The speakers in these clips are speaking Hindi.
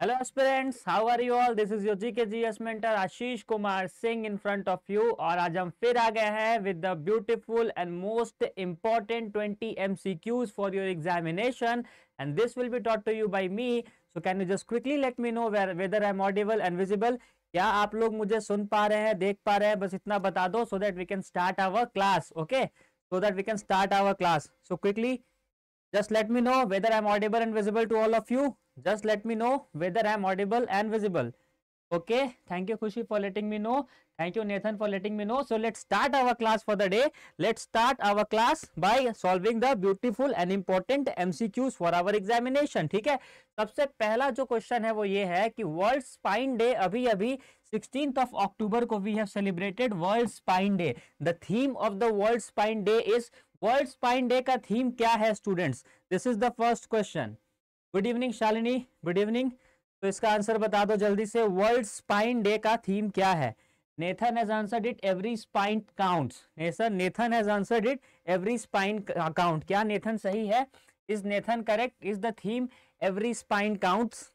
Hello students how are you all this is your GK G S mentor Ashish Kumar Singh in front of you और आज हम फिर आ गए हैं with the beautiful and most important 20 MCQs for your examination and this will be taught to you by me so can you just quickly let me know where whether I am audible and visible क्या आप लोग मुझे सुन पा रहे हैं, देख पा रहे हैं? बस इतना बता दो so that we can start our class okay so that we can start our class so quickly just let me know whether I am audible and visible to all of you just let me know whether I am audible and visible okay thank you Khushi for letting me know thank you Nathan for letting me know so let start our class for the day let start our class by solving the beautiful and important MCQs for our examination ठीक है? सबसे पहला जो क्वेश्चन है वो ये है कि वर्ल्ड स्पाइन डे अभी अभी सिक्सटीन ऑफ़ अक्टूबर को we have celebrated world spine day the theme of the world spine day is world spine day का थीम क्या है students this is the first question good evening Shalini good evening तो इसका आंसर बता दो जल्दी से. वर्ल्ड स्पाइन डे का थीम क्या है? Nathan has answered it every spine counts Nathan Nathan has answered it every spine count क्या नेथन सही है? Is Nathan correct is the theme every spine counts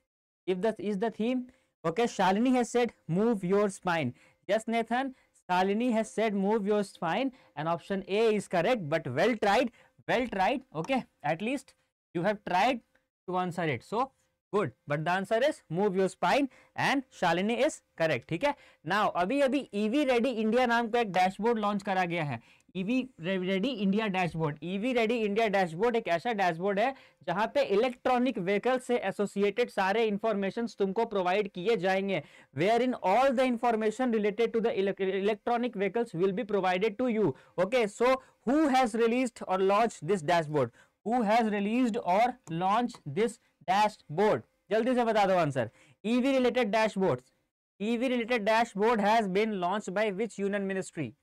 if the is the theme okay Shalini has said move your spine yes Nathan Shalini has said move your spine and option A is correct but well tried well tried okay at least you have tried to answer it. So, good. But the answer is move your spine and Shalini is correct. ठीक है Now, अभी अभी EV Ready India नाम का एक डैशबोर्ड लॉन्च करा गया है EV ready India dashboard EV ready India dashboard एक ऐसा डैशबोर्ड है जहाँ पे इलेक्ट्रॉनिक व्हीकल से एसोसिएटेड सारे इंफॉर्मेशन तुमको प्रोवाइड किए जाएँगे where in all the information related to the electronic vehicles will be provided to you okay so who has released और launch this dashboard who has released or launched this dashboard. Jaldi se bata do answer. Ev related dashboards. Ev related dashboard has been launched by which union ministry?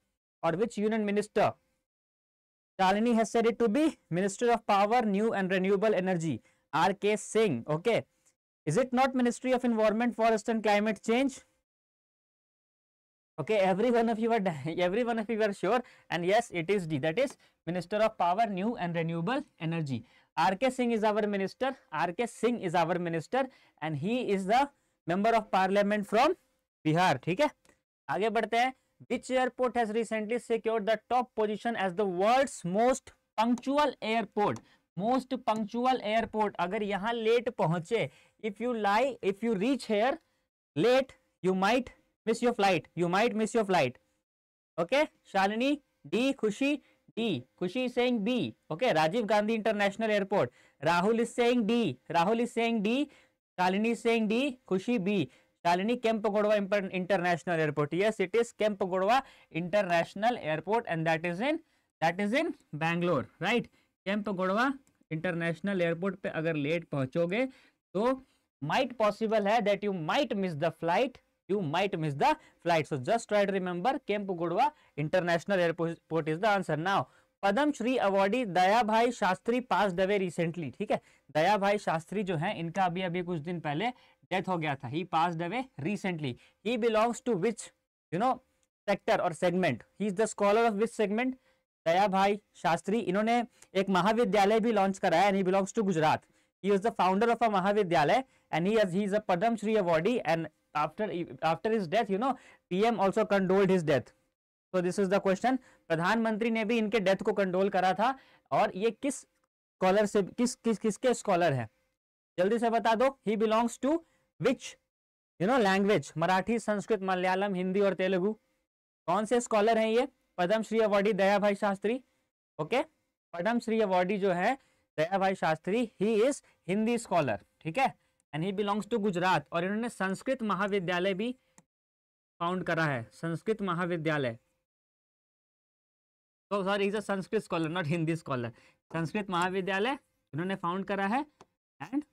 Or which union minister? Shalini has said it to be minister of power new and renewable energy rk singh okay? Is it not ministry of environment forest and climate change? Okay every one of you are every one of you are sure and yes it is d that is minister of power new and renewable energy rk singh is our minister rk singh is our minister and he is the member of parliament from bihar ठीक है आगे बढ़ते हैं which airport has recently secured the top position as the world's most punctual airport most punctual airport अगर यहाँ लेट पहुँचे if you lie if you reach here late you might miss your flight you might miss your flight okay Shalini D Khushi D Khushi saying B okay Rajiv Gandhi international airport Rahul is saying D Rahul is saying D Shalini saying D Khushi B Shalini Kempegowda international airport yes it is Kempegowda international airport and that is in that is in Bangalore right Kempegowda international airport पे अगर लेट पहुंचोगे तो माइट पॉसिबल है that you might miss the flight you might miss the flight so just try to remember Kempegowda international airport is the answer now Padma Shri awardee Daya Bhai Shastri pass away recently ठीक है? दया भाई शास्त्री जो है, इनका अभी अभी कुछ दिन पहले डेथ हो गया था। He passed away recently he belongs to which you know sector और segment he is the scholar of which segment Daya Bhai Shastri इन्होंने एक महाविद्यालय भी लॉन्च कराया and he belongs to Gujarat he is the founder of a mahavidyalaya and he is a Padma Shri awardee and after after his death, you know pm also condoled his death. So, this is the question. प्रधानमंत्री ने भी इनके डेथ को कंडोल करा था और ये किस स्कॉलर से किस किस किसके स्कॉलर है जल्दी से बता दो। He belongs to which you know language Marathi, Sanskrit, Malayalam, Hindi और तेलुगु। कौन से स्कॉलर हैं ये? पद्म Shri awardee Daya Bhai Shastri. Okay Padma Shri awardee जो है, Daya Bhai Shastri he is Hindi scholar ठीक है? And he belongs to Gujarat और इन्होंने संस्कृत महाविद्यालय भी फाउंड करा है। संस्कृत महाविद्यालय। तो sorry is a Sanskrit scholar not Hindi scholar Sanskrit महाविद्यालय इन्होंने फाउंड करा है। And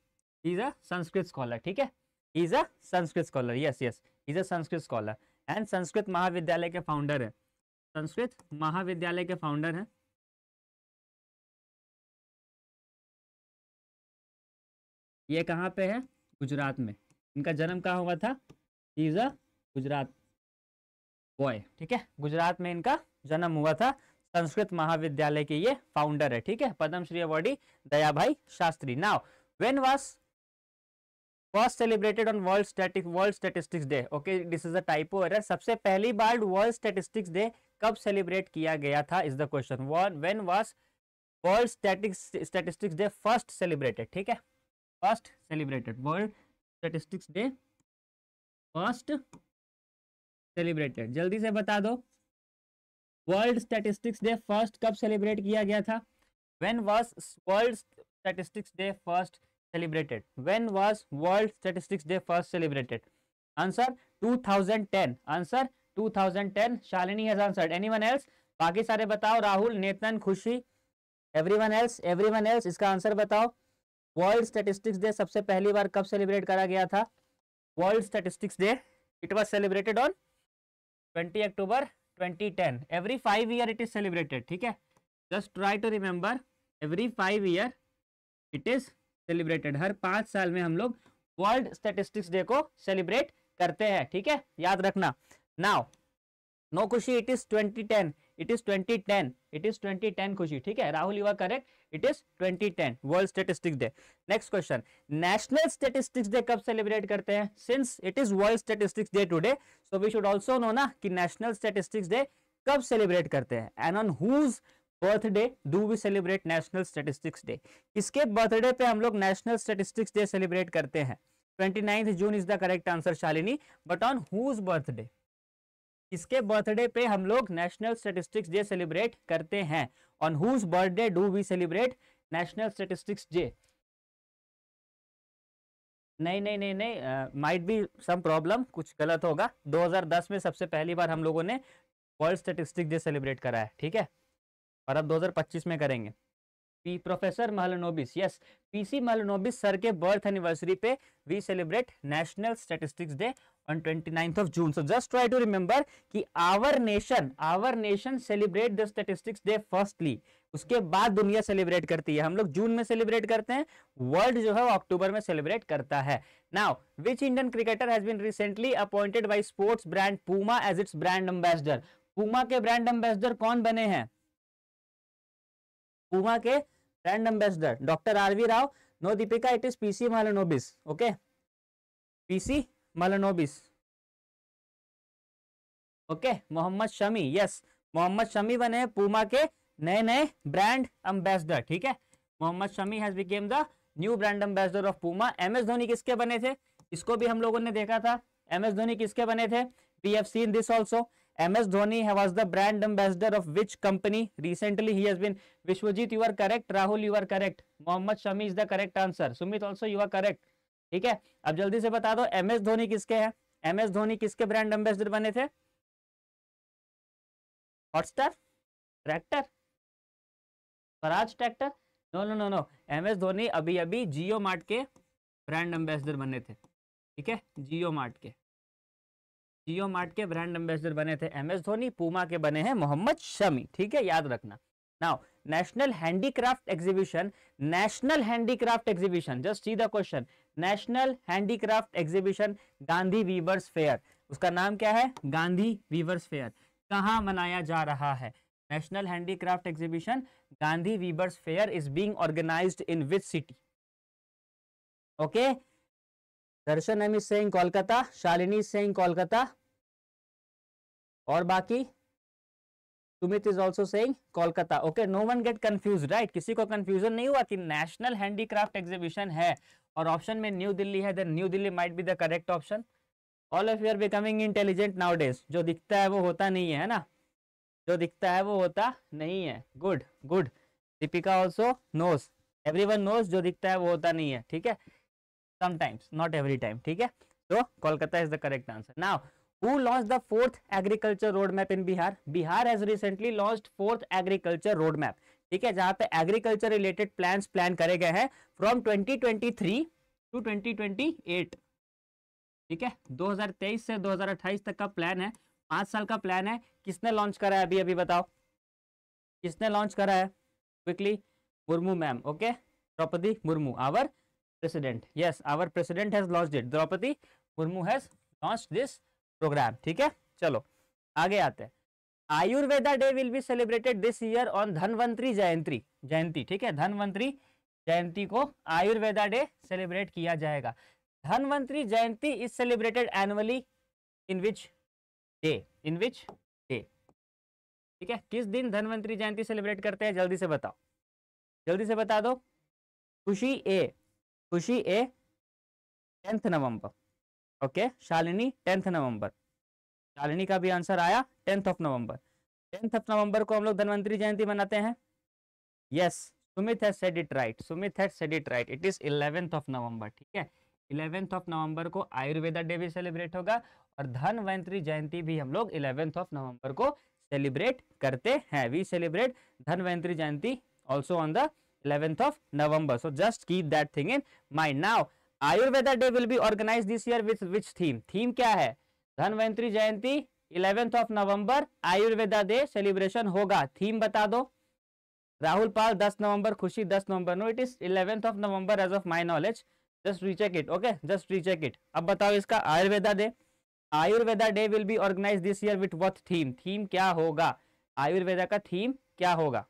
is a Sanskrit scholar ठीक है? Is a Sanskrit scholar yes yes is a Sanskrit scholar and Sanskrit महाविद्यालय के फाउंडर है। संस्कृत महाविद्यालय के फाउंडर हैं। ये कहाँ पे है? गुजरात में। इनका जन्म कहाँ हुआ था? इज़ अ गुजरात बॉय ठीक है? गुजरात में इनका जन्म हुआ था। संस्कृत महाविद्यालय के ये फाउंडर है, ठीक है? Padmashri awardee Daya Bhai Shastri now when was first celebrated on world world statistics day okay this is a typo error सबसे पहली बार वर्ल्ड स्टेटिस्टिक्स डे कब सेलिब्रेट किया गया था? Is the question when was world statistics day first celebrated ठीक है? First celebrated world statistics day first celebrated जल्दी से बता दो। वर्ल्ड स्टैटिस्टिक्स डे फ़र्स्ट कब सेलिब्रेट किया गया था? When was world statistics day first celebrated when was world statistics day first celebrated answer 2010 answer 2010 Shalini has answered anyone else बाकी सारे बताओ। Rahul, Nathan, Khushi. Everyone else everyone else इसका आंसर बताओ। वर्ल्ड स्टैटिस्टिक्स डे सबसे पहली बार कब सेलिब्रेट करा गया था? World statistics day it was celebrated on 20 October 2010 every 5 year it is celebrated, ठीक है? Just try to remember, every 5 year it is celebrated. हर पाँच साल में हम लोग वर्ल्ड स्टैटिस्टिक्स डे को सेलिब्रेट करते हैं, ठीक है? याद रखना। Now no Khushi it is 2010 it is 2010 it is 2010 Khushi ठीक है? Rahul you are correct it is 2010 world statistics day next question national statistics day कब सेलिब्रेट करते हैं? Since it is world statistics day today so we should also know ना कि नेशनल स्टेटिस्टिक्स डे कब सेलिब्रेट करते हैं? And on whose birthday do we celebrate national statistics day किसके बर्थडे पे हम लोग नेशनल स्टेटिस्टिक्स डे सेलिब्रेट करते हैं? 29th June is the correct answer Shalini but on whose birthday किसके बर्थडे पे हम लोग नेशनल स्टेटिस्टिक्स डे सेलिब्रेट करते हैं। On whose birthday do we celebrate national statistics day नहीं नहीं नहीं नहीं माइट बी सम प्रॉब्लम कुछ गलत होगा। 2010 में सबसे पहली बार हम लोगों ने वर्ल्ड स्टेटिस्टिक्स डे सेलिब्रेट करा है, ठीक है? और अब 2025 में करेंगे। P professor Mahalanobis yes PC Mahalanobis sir के बर्थ एनिवर्सरी पे we celebrate national statistics day on 29th of June so just try to remember कि our nation our nation celebrate the statistics day firstly उसके बाद दुनिया सेलिब्रेट करती है। हम लोग जून में सेलिब्रेट करते हैं। वर्ल्ड जो है अक्टूबर में सेलिब्रेट करता है। Now which Indian cricketer has been recently appointed by sports brand Puma as its brand ambassador Puma के ब्रांड एम्बेसडर कौन बने हैं? पूमा के brand ambassador doctor RV Rao no Deepika it is PC Mahalanobis okay PC Mahalanobis okay Mohammed Shami yes Mohammed Shami बने पूमा के नए नए ब्रांड एम्बेसडर ठीक है? Mohammed Shami has become the new brand ambassador of Puma M S Dhoni किसके बने थे? इसको भी हम लोगों ने देखा था। एम एस धोनी किसके बने थे? We have seen this also M S Dhoni was the brand ambassador of which company recently he has Vishwajit you are correct Rahul you are correct Mohammed Shami is the correct answer Sumit also you are correct ठीक है? अब जल्दी से बता दो एम एस धोनी किसके हैं? एम एस धोनी किसके ब्रांड एम्बेसडर बने थे? Hotstar tractor Swaraj tractor no no no no M S Dhoni अभी अभी जियो मार्ट के ब्रांड एम्बेसडर बने थे। ठीक है? जियो मार्ट के। जियो मार्ट के ब्रांड एम्बेसडर बने थे एम एस धोनी, पूमा के बने हैं मोहम्मद शमी, ठीक है, याद रखना। Now national handicraft exhibition national handicraft exhibition just see the question national handicraft exhibition Gandhi weavers fair उसका नाम क्या है? गांधी वीवर्स फेयर कहाँ मनाया जा रहा है? National handicraft exhibition Gandhi weavers fair is being organized in which city okay Darshan M is saying Kolkata, Shalini is saying Kolkata. और बाकी, Sumit is also saying Kolkata. Okay, no one get confuse right? किसी को कंफ्यूजन नहीं हुआ कि नेशनल हैंडीक्राफ्ट एग्जीबिशन है और ऑप्शन में न्यू दिल्ली है then new Delhi might be the correct option all of you are becoming intelligent nowadays जो दिखता है वो होता नहीं है ना? जो दिखता है वो होता नहीं है। Good good Deepika also knows everyone knows जो दिखता है वो होता नहीं है, ठीक है? Sometimes not every time ठीक है so kolkata is the correct answer now who launched the fourth agriculture roadmap in bihar bihar has recently launched fourth agriculture roadmap ठीक है जहाँ पे एग्रीकल्चर रिलेटेड प्लान्स प्लान करे गए हैं फ्रॉम 2023 टू 2028 ठीक है 2023 से 2028 तक का प्लान है पाँच साल का प्लान है किसने लॉन्च करा है अभी अभी बताओ किसने लॉन्च करा है quickly Murmu ma'am okay Draupadi Murmu our president. Yes, our president has launched it. Draupadi Murmu has launched this program. ठीक है? चलो, आगे आते हैं. Ayurveda day will be celebrated this year on Dhanvantari Jayanti Jayanti ठीक है? धनवंतरी जयंती को आयुर्वेदा डे सेलिब्रेट किया जाएगा. Dhanvantari Jayanti is celebrated annually in which day in which day ठीक है? किस दिन धनवंतरी जयंती सेलिब्रेट करते हैं? जल्दी से बताओ. जल्दी से बता दो. Khushi A Khushi A tenth November, okay? Shalini, tenth November. Shalini का भी आंसर आया tenth of November. Tenth of November को हम लोग धनवंतरी जयंती मनाते हैं। Yes Sumit has said it right Sumit has said it right it is eleventh of November, ठीक है? इलेवेंथ ऑफ़ नवंबर को आयुर्वेदा डे भी सेलिब्रेट होगा और धनवंतरी जयंती भी हम लोग इलेवेंथ ऑफ़ नवंबर को सेलिब्रेट करते हैं। We celebrate Dhanvantari Jayanti also on the eleventh of November so just keep that thing in mind now Ayurveda day will be organize this year with which theme theme क्या है? Dhanvantari Jayanti eleventh of November Ayurveda day celebration होगा। थीम बता दो। Rahul Pal 10 November, Khushi 10 November. No it is eleventh of November as of my knowledge just recheck it okay just recheck it अब बताओ इसका Ayurveda day Ayurveda day will be organise this year with what theme theme क्या होगा? आयुर्वेदा का थीम क्या होगा?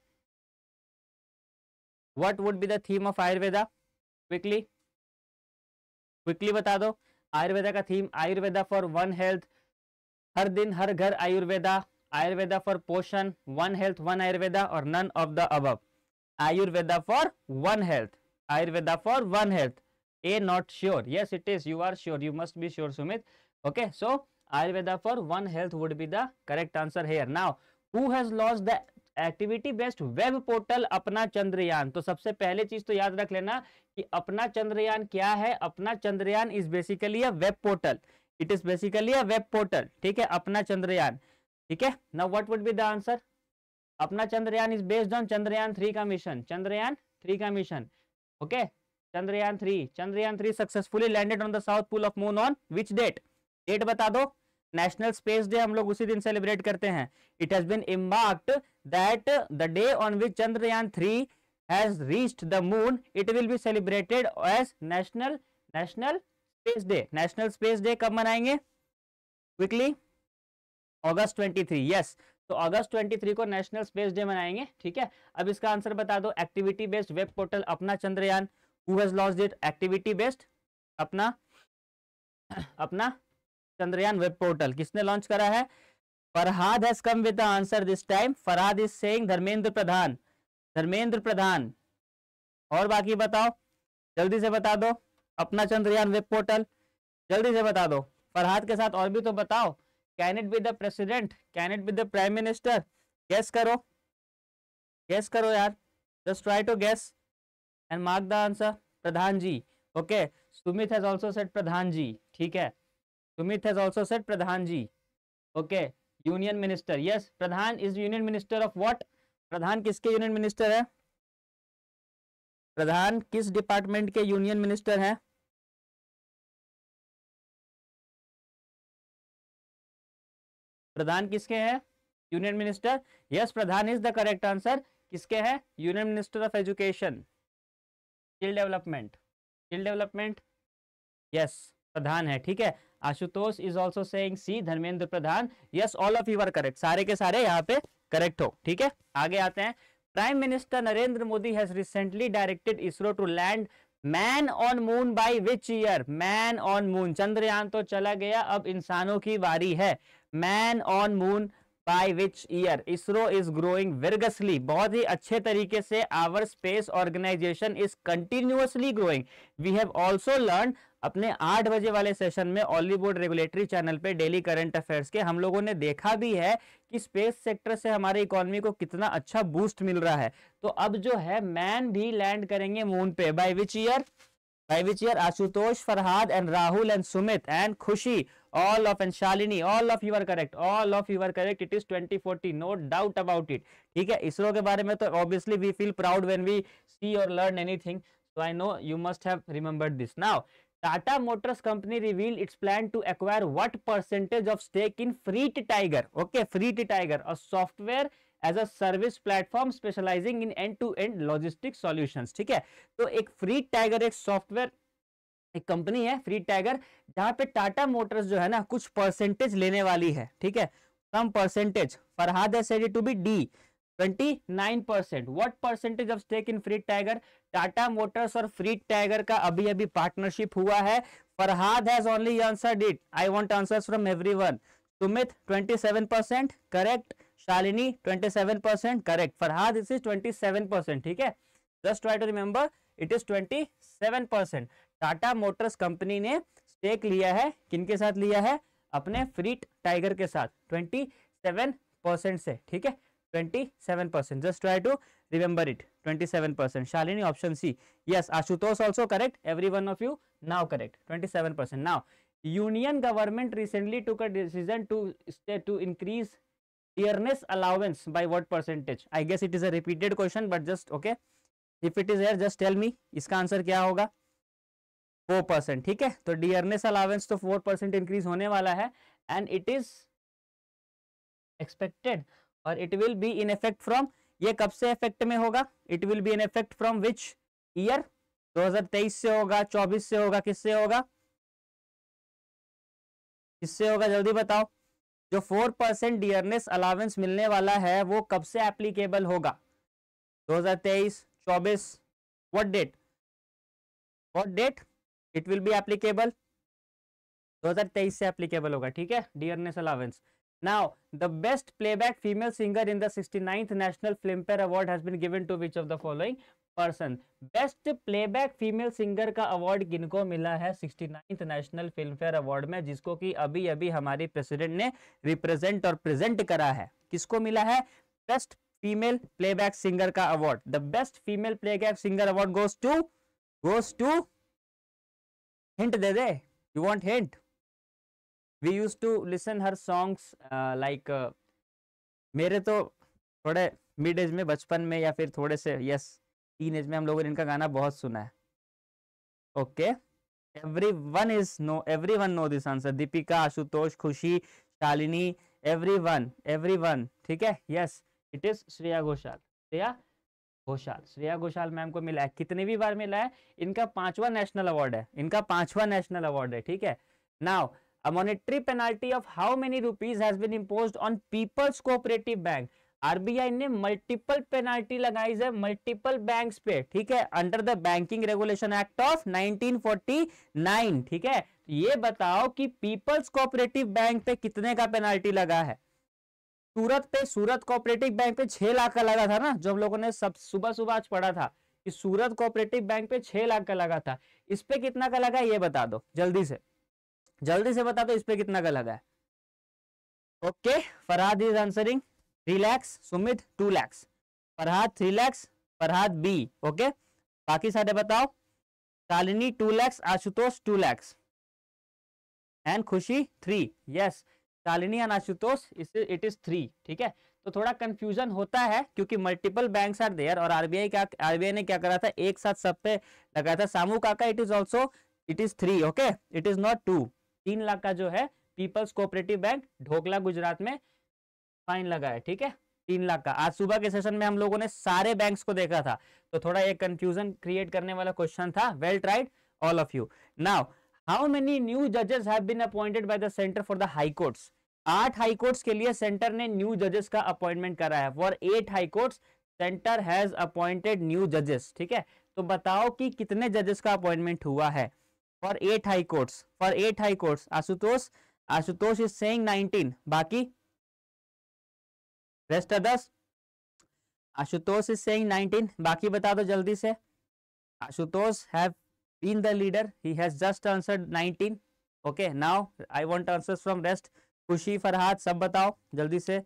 What would be the theme of Ayurveda quickly quickly बता दो। आयुर्वेदा का theme Ayurveda for one health हर दिन, हर घर Ayurveda Ayurveda for Poshan one health one Ayurveda or none of the above Ayurveda for one health Ayurveda for one health a not sure yes, it is. You are sure. You must be sure, sumit. Okay, so ayurveda for one health would be the correct answer here. Now, who has launched the activity based web portal Apna Chandrayaan तो सबसे पहले चीज़ तो याद रख लेना कि अपना चंद्रयान क्या है? Apna Chandrayaan is basically a web portal it is basically a web portal ठीक है? अपना चंद्रयान ठीक है? Now what would be the answer Apna Chandrayaan is based on Chandrayaan three का मिशन चंद्रयान थ्री का mission okay Chandrayaan three Chandrayaan three successfully landed on the south pole of moon on which date date बता दो। नेशनल स्पेस डे हम लोग उसी दिन सेलिब्रेट करते हैं। It has been embarked that the day on which Chandrayaan three has reached the moon it will be celebrated as national national space day national space day कब मनाएँगे? क्विकली अगस्त 23 यस तो अगस्त 23 को नेशनल स्पेस डे मनाएँगे, ठीक है? अब इसका आंसर बता दो activity based web portal Apna Chandrayaan who has lost it activity based Apna Apna Chandrayaan web portal किसने लॉन्च करा है? Farhad has come with the answer this time Farhad is saying Dharmendra Pradhan Dharmendra Pradhan, और बाकी बताओ? जल्दी से बता दो अपना चंद्रयान वेब पोर्टल जल्दी से बता दो। फरहाद के साथ और भी तो बताओ। Can it be the president can it be the prime minister guess करो। गेस करो यार। Just try to guess and mark the answer Pradhan ji okay Sumit has also said Pradhan ji, ठीक है? Sumit has also said Pradhan ji okay union minister yes Pradhan is union minister of what Pradhan किसके यूनियन मिनिस्टर है प्रधान किस डिपार्टमेंट के यूनियन मिनिस्टर हैं प्रधान किसके हैं union minister yes Pradhan is the correct answer किसके हैं union minister of education skill development skill development yes Pradhan है ठीक है? Ashutosh is also saying C Dharmendra Pradhan yes all of you are correct सारे के सारे यहाँ पे करेक्ट हो, ठीक है? आगे आते हैं। Prime minister Narendra Modi has recently directed ISRO to land man on moon by which year man on moon Chandrayaan तो चला गया, अब इंसानों की बारी है। Man on moon by which year ISRO is growing vigorously. बहुत ही अच्छे तरीके से our space organisation is continuously growing. We have also learned अपने आठ बजे वाले सेशन में ऑलीवुड रेगुलेटरी चैनल पे डेली करंट अफेयर्स के हम लोगों ने देखा भी है कि स्पेस सेक्टर से हमारे इकोनॉमी को कितना अच्छा बूस्ट मिल रहा है। तो अब जो है मैन भी लैंड करेंगे मून पे। By which year by which year Ashutosh Farhad and Rahul and Sumit and Khushi. All of and Shalini all of you're correct all of you're correct it is twenty forty no doubt about it ठीक है, इसरो के बारे में तो obviously we feel proud when we see और learn anything so I know you must have remembered this now tata motors company revealed its plan to acquire what percentage of stake in freet tiger? Okay freet tiger, a software as a service platform specialising in end to end logistic solutions ठीक है? तो एक फ्री टाइगर एक सॉफ्टवेयर एक कंपनी है फ्री टाइगर जहाँ पे टाटा मोटर्स जो है ना, कुछ परसेंटेज लेने वाली है, ठीक है? Some percentage Farhad said to be D 29 percent what percentage of stake in Freight Tiger Tata Motors और फ्री टाइगर का अभी अभी पार्टनरशिप हुआ है। Farhad has only answered it I want answers from everyone Sumit 27 percent correct Shalini 27 percent correct Farhad is 27 percent ठीक है? Just try to remember it is 27 percent Tata Motors company ने स्टेक लिया है। किनके साथ लिया है? अपने फ्रीट टाइगर के साथ। 27 परसेंट से। ठीक है? 27 percent just try to remember it 27 percent shalini option c yes ashutosh also correct every one of you now correct 27 percent now union government recently took a decision to to increase dearness allowance by what percentage i guess it is a repeated question but just okay if it is here just tell me इसका आंसर क्या होगा फोर परसेंट ठीक है तो डियरनेस अलावेंस तो फोर परसेंट इंक्रीज होने वाला है एंड इट इज़ एक्सपेक्टेड और it will be in effect from ये कब से इफ़ेक्ट में होगा? It will be in effect from which year 2023 से होगा 24 से होगा किससे होगा? किससे होगा? जल्दी बताओ। जो फोर परसेंट डियरनेस अलावेंस मिलने वाला है, वो कब से एप्लीकेबल होगा? 2023 24 what date what date it will be applicable 2023 से एप्लीकेबल होगा, ठीक है? Dearness allowance Now, the best playback female singer in the 69th National Filmfare Award has been given to which of the following person? Best playback female singer का award किनको मिला है 69th National Filmfare Award में जिसको कि अभी अभी हमारी प्रेसिडेंट ने रिप्रेजेंट और प्रेजेंट करा है किसको मिला है बेस्ट फीमेल प्लेबैक सिंगर का award the best female playback singer award goes to goes to hint दे दे you want hint we use to listen her songs like मेरे तो थोड़े मिड एज में, बचपन में या फिर थोड़े से यस टीन एज में हम लोगों ने इनका गाना बहुत सुना है। Okay everyone is know everyone know this answer Deepika, Ashutosh, Khushi, Shalini everyone everyone ठीक है? Yes it is Shreya Ghoshal. Shreya Ghoshal. Shreya Ghoshal ma'am को मिला है। कितने भी बार मिला है, इनका पांचवा नेशनल अवार्ड है। इनका पांचवा नेशनल अवार्ड है, ठीक है? Now A monetary penalty of how many rupees has been imposed on People's Cooperative Bank? RBI ने मल्टीपल पेनाल्टी लगाई है मल्टीपल बैंक्स पे, ठीक है? Under the banking regulation act of 1949 ठीक है? ये बताओ कि पीपल्स कोऑपरेटिव बैंक पे कितने का पेनाल्टी लगा है? सूरत पे, सूरत कोऑपरेटिव बैंक पे छह लाख का लगा था ना, जो हम लोगों ने सब सुबह सुबह आज पढ़ा था कि सूरत कोऑपरेटिव बैंक पे छह लाख का लगा था। इस पे कितना का लगा ये बता दो, जल्दी से। जल्दी से बता दो इस पे कितना का लगा है। Okay, Farhad is answering three lakhs Sumit two lakhs Farhad three lakhs Farhad B okay बाकी सारे बताओ। Shalini two lakhs Ashutosh two lakhs and Khushi three yes Shalini and Ashutosh it is three ठीक है? तो थोड़ा कंफ्यूजन होता है, क्योंकि मल्टीपल बैंक्स आर देयर और आरबीआई क्या आरबीआई ने क्या करा था? एक साथ सब पे लगाया था। सामू काका it is also it is three okay it is not two तीन लाख का जो है people's cooperative bank dhokla Gujarat में फाइन लगा है, ठीक है? तीन लाख का। आज सुबह के सेशन में हम लोगों ने सारे बैंक्स को देखा था तो थोड़ा एक कंफ्यूजन क्रिएट करने वाला क्वेश्चन था। Well tried all of you now how many new जजेस have been appointed by the centre for the high courts आठ हाई कोर्ट्स के लिए सेंटर ने न्यू जजेस का अपॉइंटमेंट करा है for eight high courts centre has appointed new जजेस ठीक है? तो बताओ कि कितने जजेस का अपॉइंटमेंट हुआ है? For eight high courts for eight high courts Ashutosh Ashutosh is saying 19 बाकी रेस्ट आर दस आशुतोष इज़ सेइंग 19 बाकी बता दो जल्दी से Ashutosh have been the leader he has just answer 19 okay now I want answer from rest Khushi Farhad सब बताओ जल्दी से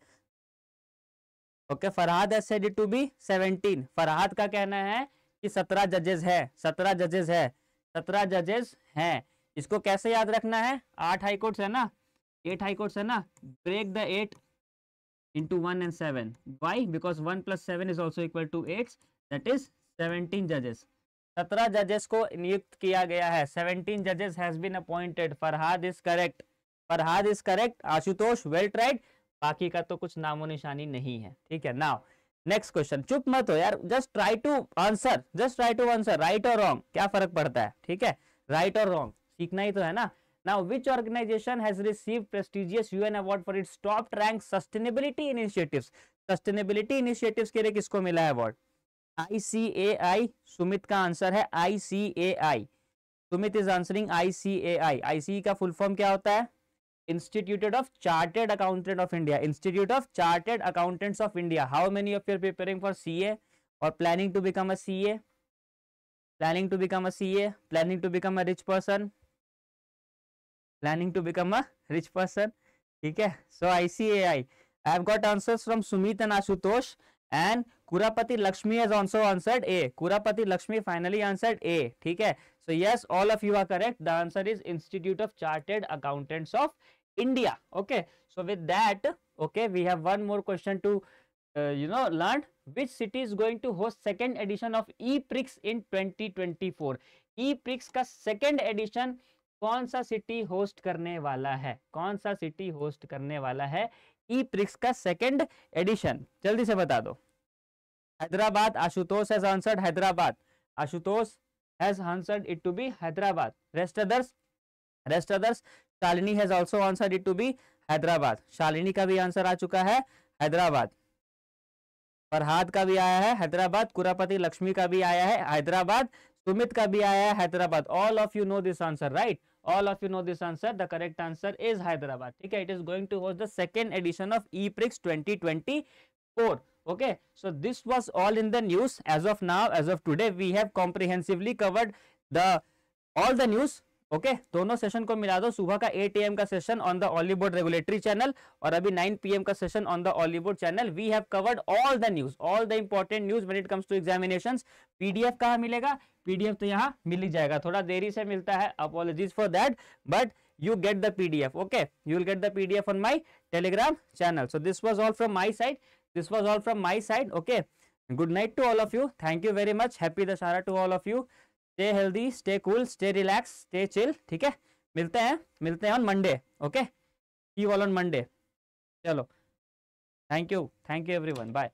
okay Farhad has said to be 17 Farhad का कहना है कि 17 जजेस है 17 जजेस है सत्रह जजेस हैं। इसको कैसे याद रखना है? आठ हाई कोर्ट्स है ना? एट हाई कोर्ट्स है ना? Break the eight into one and seven why because one plus seven is also equal to eight that is seventeen जजेस सत्रह जजेस को नियुक्त किया गया है। सेवनटीन जजेस has been appointed Farhad is correct Farhad is correct Ashutosh well tried बाकी का तो कुछ नामो निशानी नहीं है। ठीक है नाउ नेक्स्ट क्वेश्चन चुप मत हो यार. Just try to answer just try to answer right और रॉन्ग क्या फ़र्क पड़ता है? ठीक है? राइट और रॉन्ग सीखना ही तो है ना? Now, which organization has received prestigious UN award for its top rank sustainability initiatives? Sustainability initiatives के लिए किसको मिला है अवार्ड आईसीएआई सुमित का आंसर है ICAI Sumit is answering ICAI IC का फुल फॉर्म क्या होता है? Instituted of chartered accountant of India institute of chartered accountants of India how many of you're preparing for CA और planning to become a CA planning to become a CA planning to become a rich person planning to become a rich person ठीक है so ICAI I have got answers from Sumit and Ashutosh and Kurapati Lakshmi has also answered A. Kurapati Lakshmi finally answered A. ठीक है So yes, all of you are correct. The answer is Institute of Chartered Accountants of India. Okay. So with that, okay, we have one more question to uh, you know learn. Which city is going to host second edition of ePrix in 2024? ePrix का second edition कौन सा सिटी होस्ट करने वाला है कौन सा सिटी होस्ट करने वाला है ई प्रिक्स का सेकंड एडिशन जल्दी से बता दो Hyderabad Ashutosh has answered Hyderabad Ashutosh has answered it to be Hyderabad rest others rest others Shalini has also answer it to be Hyderabad. Shalini का भी आंसर आ चुका है हैदराबाद। फरहाद का भी आया है हैदराबाद, कुरापति लक्ष्मी का भी आया है हैदराबाद, सुमित का भी आया Hyderabad. All of you know this answer right all of you know this answer the correct answer is Hyderabad. ठीक है it is going to host the second edition of E Prix twenty twenty four okay so this was all in the news as of now as of today we have comprehensively covered the all the news okay दोनों सेशन को मिला दो। सुबह का 8 टी का session on the Oliveboard regulatory channel और अभी 9 पीएम का session on the Oliveboard channel we have covered all the news all the important news when it comes to examination PDF कहा मिलेगा? पीडीएफ तो यहाँ मिल ही जाएगा। थोड़ा देरी से मिलता है apologies for that but you get the PDF okay you'll get the PDF on my Telegram channel so this was all from my side this was all from my side okay good night to all of you thank you very much happy Dussehra to all of you stay healthy stay cool stay relax stay chill ठीक है? मिलते हैं मिलते हैं on Monday okay see on Monday चलो. Thank you thank you everyone bye